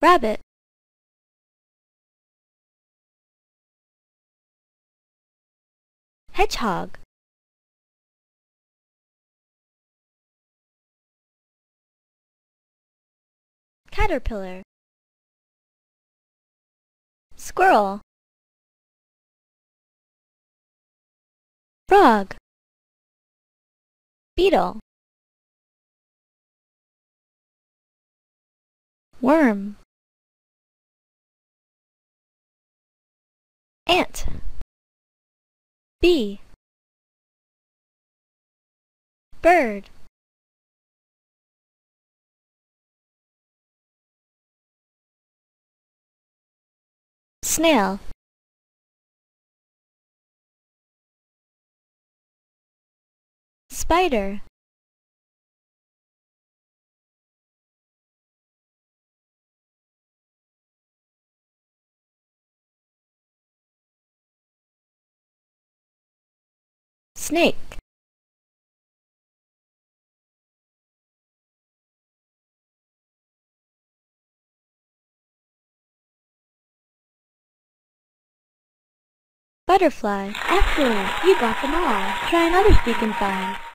Rabbit. Hedgehog. Caterpillar. Squirrel. Frog. Beetle. Worm. Ant. Bee. Bird. Snail. Spider. Snake. Butterfly. Excellent! You got them all. Try another seek and find.